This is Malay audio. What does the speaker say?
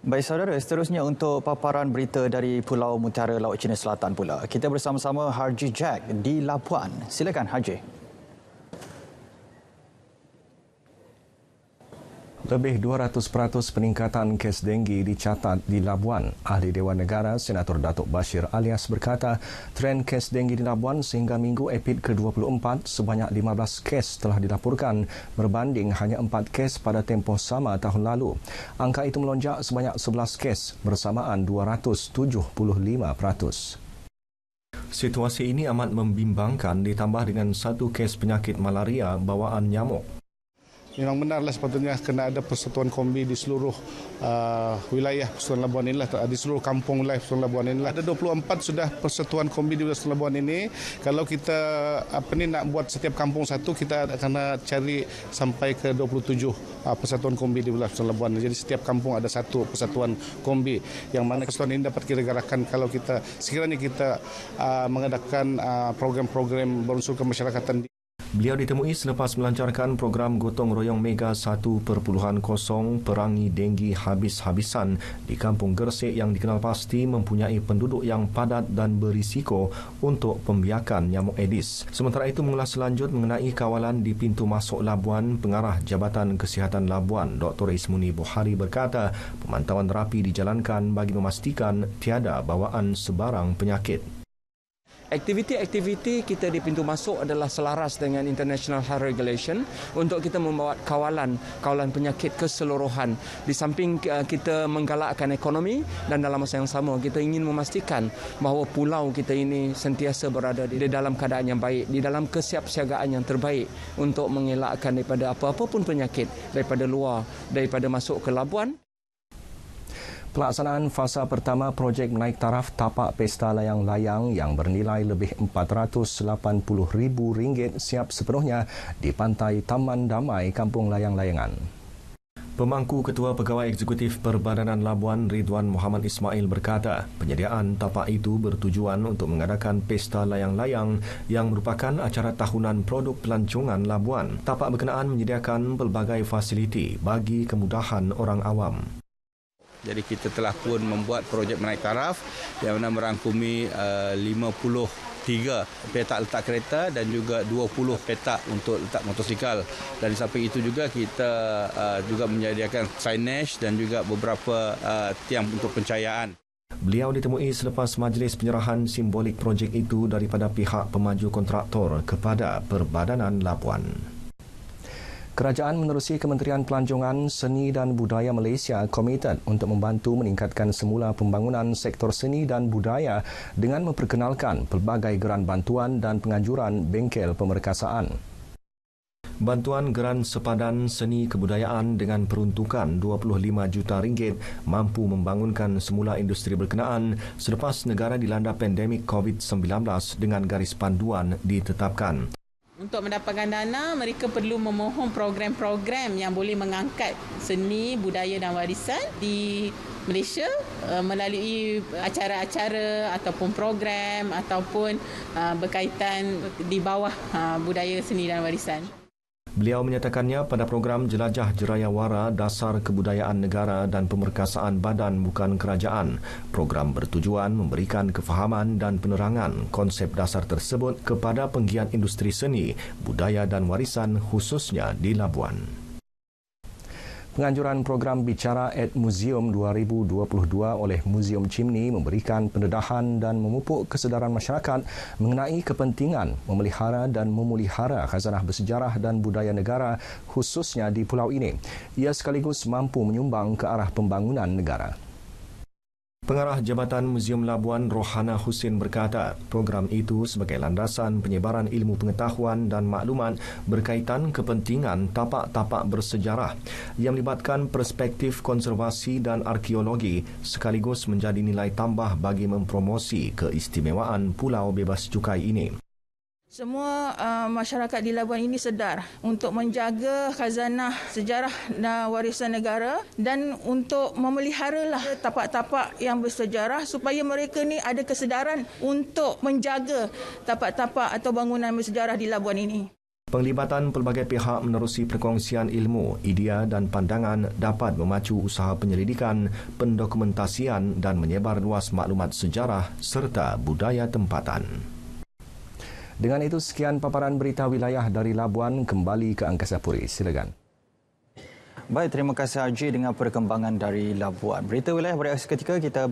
Baik saudara, seterusnya untuk paparan berita dari Pulau Mutiara Laut Cina Selatan pula. Kita bersama-sama Harji Jack di Labuan. Silakan Harji. Lebih 200% peningkatan kes denggi dicatat di Labuan. Ahli Dewan Negara Senator Datuk Bashir alias berkata, tren kes denggi di Labuan sehingga minggu epid ke-24 sebanyak 15 kes telah dilaporkan berbanding hanya 4 kes pada tempoh sama tahun lalu. Angka itu melonjak sebanyak 11 kes bersamaan 275%. Situasi ini amat membimbangkan ditambah dengan satu kes penyakit malaria bawaan nyamuk memang benarlah sepatutnya kena ada persatuan kombi di seluruh uh, wilayah Persatuan Labuan inilah di seluruh kampung wilayah Persatuan Labuan inilah ada 24 sudah persatuan kombi di Persatuan Labuan ini. Kalau kita apa ni nak buat setiap kampung satu kita akan cari sampai ke 27 uh, persatuan kombi di wilayah Persatuan Labuan jadi setiap kampung ada satu persatuan kombi yang mana persatuan ini dapat kita gerakan kalau kita sekiranya kita uh, mengadakan uh, program-program berunsur kemasyarakatan di Beliau ditemui selepas melancarkan program gotong royong Mega 1.0 perangi denggi habis-habisan di Kampung Gersik yang dikenal pasti mempunyai penduduk yang padat dan berisiko untuk pembiakan nyamuk Aedes. Sementara itu mengulas selanjut mengenai kawalan di pintu masuk Labuan, Pengarah Jabatan Kesihatan Labuan Dr. Ismuni Buhari berkata pemantauan terapi dijalankan bagi memastikan tiada bawaan sebarang penyakit. Aktiviti-aktiviti kita di pintu masuk adalah selaras dengan International Health Regulation untuk kita membawa kawalan kawalan penyakit keseluruhan. Di samping uh, kita menggalakkan ekonomi dan dalam masa yang sama kita ingin memastikan bahawa pulau kita ini sentiasa berada di dalam keadaan yang baik, di dalam kesiapsiagaan yang terbaik untuk mengelakkan daripada apa-apa pun penyakit daripada luar, daripada masuk ke Labuan. Pelaksanaan fasa pertama projek menaik taraf tapak pesta layang-layang yang bernilai lebih RM480,000 siap sepenuhnya di pantai Taman Damai Kampung Layang-Layangan. Pemangku Ketua Pegawai Eksekutif Perbadanan Labuan Ridwan Muhammad Ismail berkata, penyediaan tapak itu bertujuan untuk mengadakan pesta layang-layang yang merupakan acara tahunan produk pelancongan Labuan. Tapak berkenaan menyediakan pelbagai fasiliti bagi kemudahan orang awam. Jadi kita telah pun membuat projek menaik taraf yang mana merangkumi uh, 53 petak letak kereta dan juga 20 petak untuk letak motosikal. Dan samping itu juga kita uh, juga menyediakan signage dan juga beberapa uh, tiang untuk pencahayaan. Beliau ditemui selepas majlis penyerahan simbolik projek itu daripada pihak pemaju kontraktor kepada Perbadanan Labuan. Kerajaan menerusi Kementerian Pelancongan Seni dan Budaya Malaysia komited untuk membantu meningkatkan semula pembangunan sektor seni dan budaya dengan memperkenalkan pelbagai geran bantuan dan penganjuran bengkel pemerkasaan. Bantuan geran sepadan seni kebudayaan dengan peruntukan 25 juta ringgit mampu membangunkan semula industri berkenaan selepas negara dilanda pandemik COVID-19 dengan garis panduan ditetapkan. Untuk mendapatkan dana, mereka perlu memohon program-program yang boleh mengangkat seni, budaya dan warisan di Malaysia uh, melalui acara-acara ataupun program ataupun uh, berkaitan di bawah uh, budaya seni dan warisan. Beliau menyatakannya pada program Jelajah Jerayawara Dasar Kebudayaan Negara dan Pemerkasaan Badan Bukan Kerajaan. Program bertujuan memberikan kefahaman dan penerangan konsep dasar tersebut kepada penggiat industri seni, budaya dan warisan khususnya di Labuan. Penganjuran program Bicara at Museum 2022 oleh Museum Chimney memberikan pendedahan dan memupuk kesedaran masyarakat mengenai kepentingan memelihara dan memulihara khazanah bersejarah dan budaya negara khususnya di pulau ini. Ia sekaligus mampu menyumbang ke arah pembangunan negara. Pengarah Jabatan Museum Labuan Rohana Husin berkata, program itu sebagai landasan penyebaran ilmu pengetahuan dan maklumat berkaitan kepentingan tapak-tapak bersejarah yang melibatkan perspektif konservasi dan arkeologi sekaligus menjadi nilai tambah bagi mempromosi keistimewaan Pulau Bebas Cukai ini. Semua uh, masyarakat di Labuan ini sedar untuk menjaga khazanah sejarah dan warisan negara dan untuk memelihara lah tapak-tapak yang bersejarah supaya mereka ni ada kesedaran untuk menjaga tapak-tapak atau bangunan bersejarah di Labuan ini. Penglibatan pelbagai pihak menerusi perkongsian ilmu, idea dan pandangan dapat memacu usaha penyelidikan, pendokumentasian dan menyebar luas maklumat sejarah serta budaya tempatan. Dengan itu, sekian paparan berita wilayah dari Labuan kembali ke Angkasa Puri. Silakan. Baik, terima kasih Haji dengan perkembangan dari Labuan. Berita wilayah berakhir seketika kita ber-